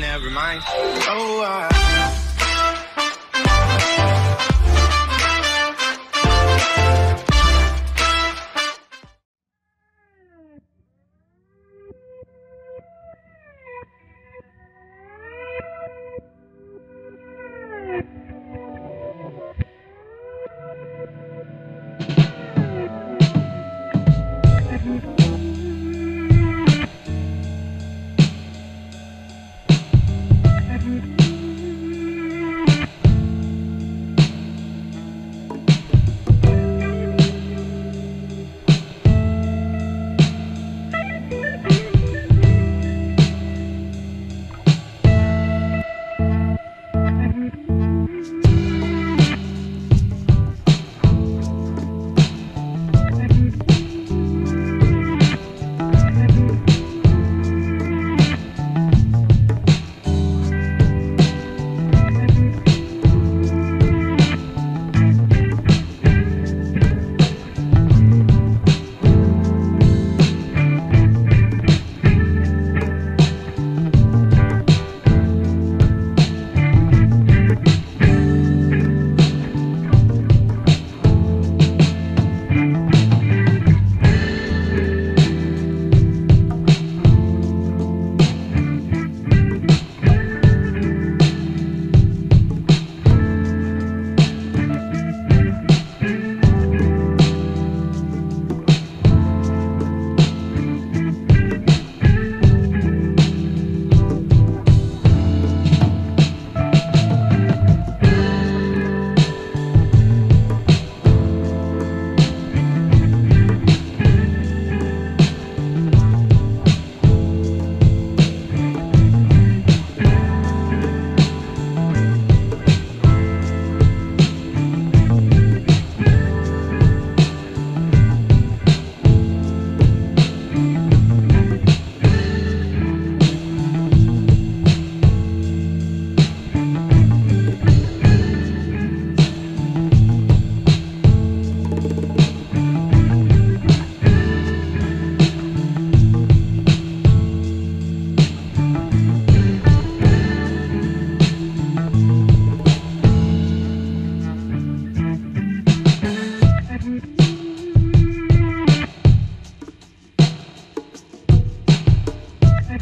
never mind. Oh, I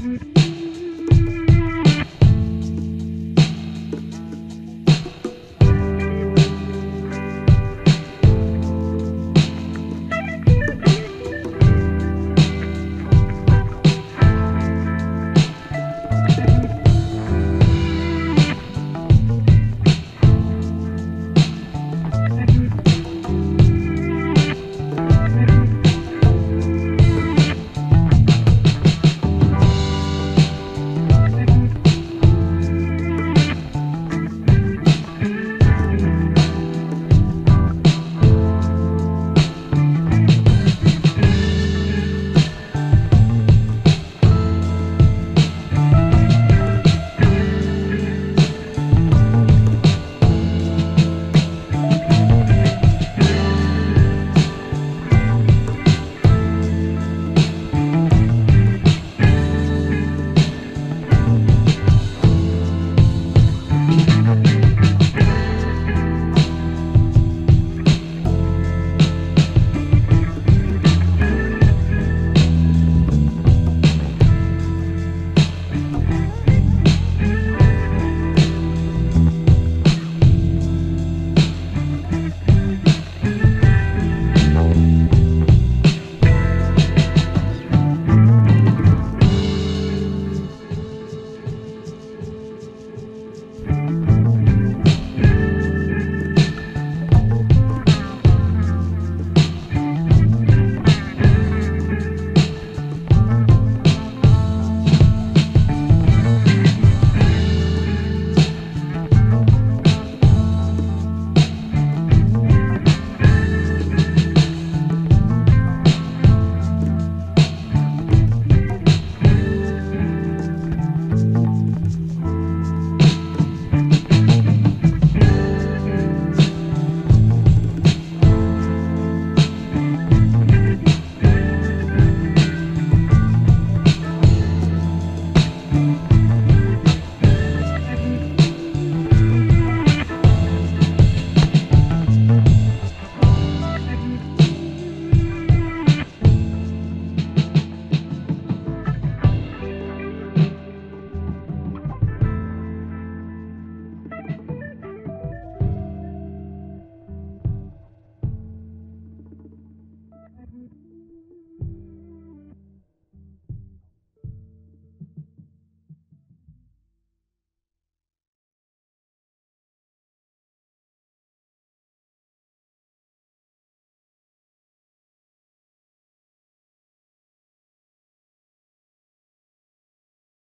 Mm-hmm.